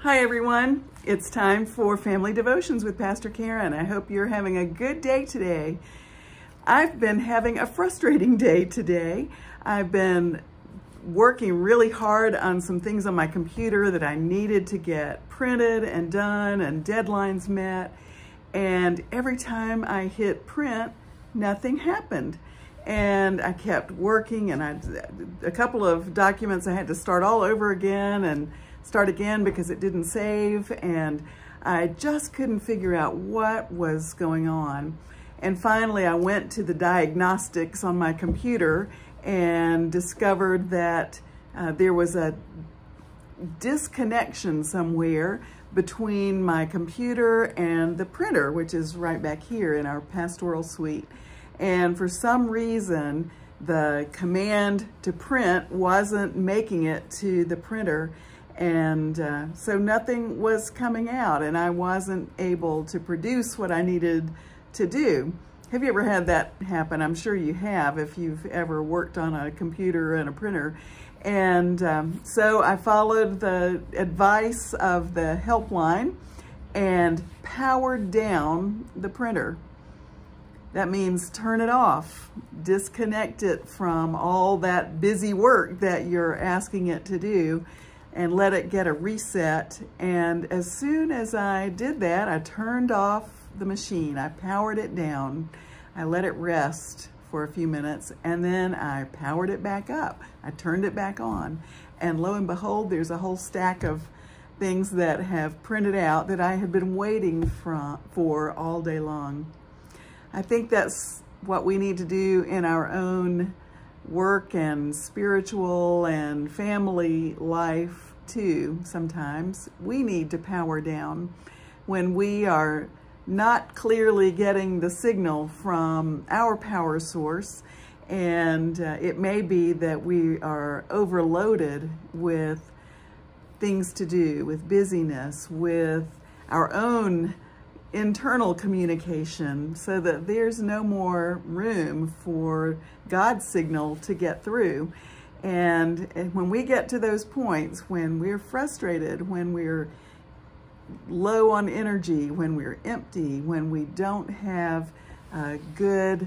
Hi everyone, it's time for Family Devotions with Pastor Karen. I hope you're having a good day today. I've been having a frustrating day today. I've been working really hard on some things on my computer that I needed to get printed and done and deadlines met. And every time I hit print, nothing happened. And I kept working and I, a couple of documents I had to start all over again and start again because it didn't save and I just couldn't figure out what was going on. And finally I went to the diagnostics on my computer and discovered that uh, there was a disconnection somewhere between my computer and the printer, which is right back here in our pastoral suite. And for some reason, the command to print wasn't making it to the printer and uh, so nothing was coming out and I wasn't able to produce what I needed to do. Have you ever had that happen? I'm sure you have if you've ever worked on a computer and a printer. And um, so I followed the advice of the helpline and powered down the printer. That means turn it off, disconnect it from all that busy work that you're asking it to do and let it get a reset. And as soon as I did that, I turned off the machine. I powered it down. I let it rest for a few minutes and then I powered it back up. I turned it back on and lo and behold, there's a whole stack of things that have printed out that I have been waiting for all day long. I think that's what we need to do in our own work and spiritual and family life too sometimes. We need to power down when we are not clearly getting the signal from our power source and uh, it may be that we are overloaded with things to do, with busyness, with our own internal communication so that there's no more room for God's signal to get through. And, and when we get to those points, when we're frustrated, when we're low on energy, when we're empty, when we don't have a good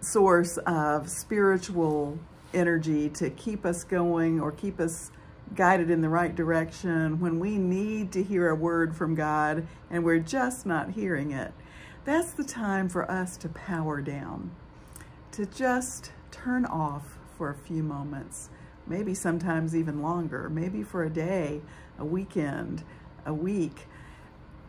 source of spiritual energy to keep us going or keep us guided in the right direction, when we need to hear a word from God and we're just not hearing it, that's the time for us to power down, to just turn off for a few moments, maybe sometimes even longer, maybe for a day, a weekend, a week,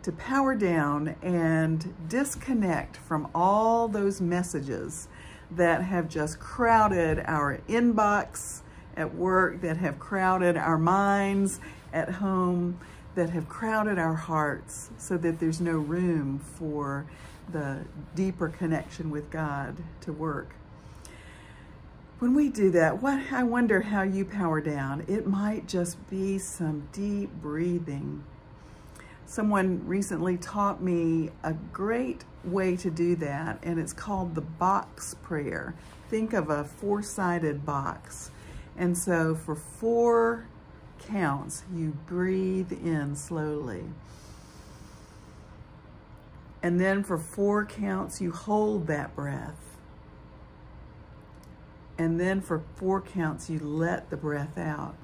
to power down and disconnect from all those messages that have just crowded our inbox, at work, that have crowded our minds at home, that have crowded our hearts so that there's no room for the deeper connection with God to work. When we do that, what I wonder how you power down. It might just be some deep breathing. Someone recently taught me a great way to do that, and it's called the box prayer. Think of a four-sided box. And so for four counts, you breathe in slowly. And then for four counts, you hold that breath. And then for four counts, you let the breath out.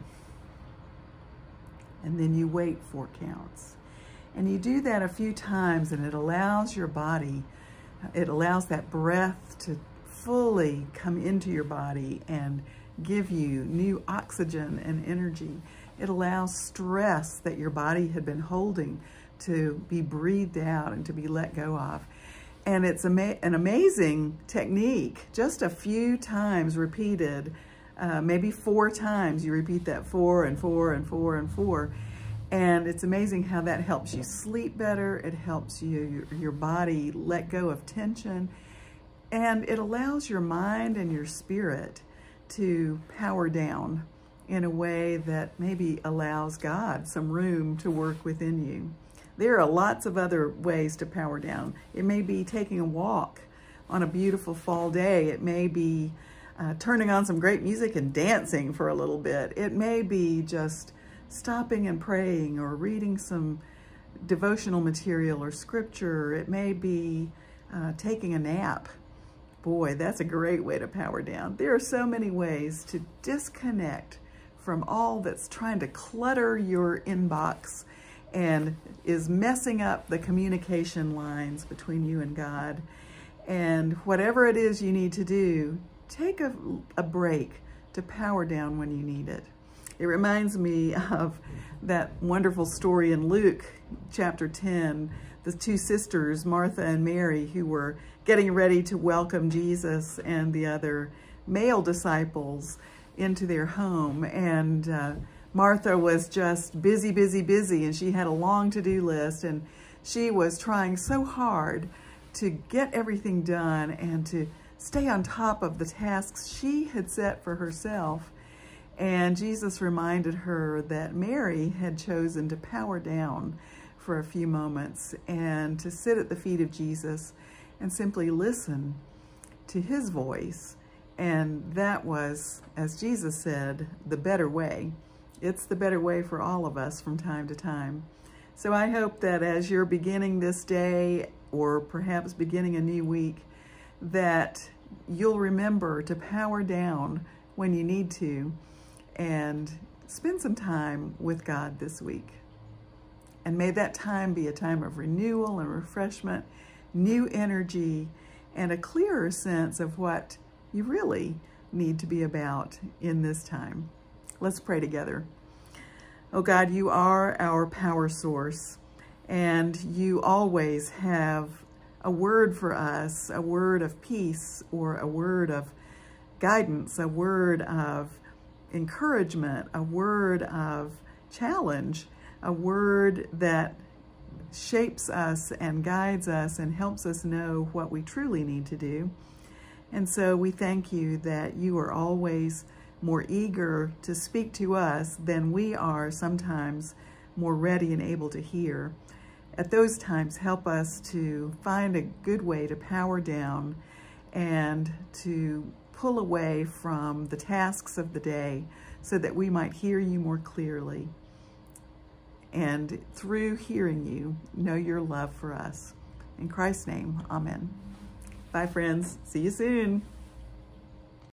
And then you wait four counts. And you do that a few times and it allows your body, it allows that breath to fully come into your body and give you new oxygen and energy. It allows stress that your body had been holding to be breathed out and to be let go of. And it's ama an amazing technique, just a few times repeated, uh, maybe four times. You repeat that four and four and four and four. And it's amazing how that helps you sleep better. It helps you, your, your body let go of tension. And it allows your mind and your spirit to power down in a way that maybe allows God some room to work within you. There are lots of other ways to power down. It may be taking a walk on a beautiful fall day. It may be uh, turning on some great music and dancing for a little bit. It may be just stopping and praying or reading some devotional material or scripture. It may be uh, taking a nap. Boy, that's a great way to power down. There are so many ways to disconnect from all that's trying to clutter your inbox and is messing up the communication lines between you and God. And whatever it is you need to do, take a, a break to power down when you need it. It reminds me of that wonderful story in Luke chapter 10, the two sisters, Martha and Mary, who were getting ready to welcome Jesus and the other male disciples into their home. And uh, Martha was just busy, busy, busy, and she had a long to-do list, and she was trying so hard to get everything done and to stay on top of the tasks she had set for herself. And Jesus reminded her that Mary had chosen to power down for a few moments and to sit at the feet of Jesus and simply listen to his voice. And that was, as Jesus said, the better way. It's the better way for all of us from time to time. So I hope that as you're beginning this day or perhaps beginning a new week, that you'll remember to power down when you need to and spend some time with God this week. And may that time be a time of renewal and refreshment, new energy, and a clearer sense of what you really need to be about in this time. Let's pray together. Oh God, you are our power source, and you always have a word for us, a word of peace or a word of guidance, a word of encouragement, a word of challenge, a word that shapes us and guides us and helps us know what we truly need to do. And so we thank you that you are always more eager to speak to us than we are sometimes more ready and able to hear at those times help us to find a good way to power down and to pull away from the tasks of the day so that we might hear you more clearly and through hearing you know your love for us. In Christ's name, amen. Bye friends, see you soon.